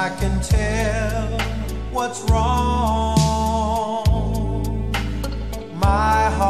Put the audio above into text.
I can tell what's wrong. My heart